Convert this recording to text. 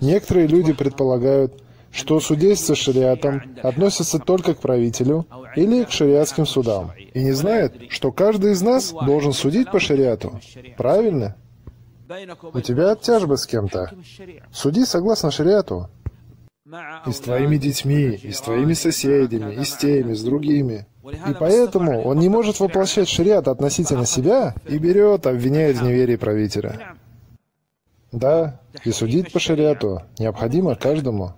Некоторые люди предполагают, что судейство шариатом относится только к правителю или к шариатским судам, и не знают, что каждый из нас должен судить по шариату. Правильно? У тебя тяжба с кем-то. Суди согласно шариату. И с твоими детьми, и с твоими соседями, и с теми, с другими. И поэтому он не может воплощать шариат относительно себя и берет, обвиняет в неверии правителя. Да, и судить по шариату необходимо каждому.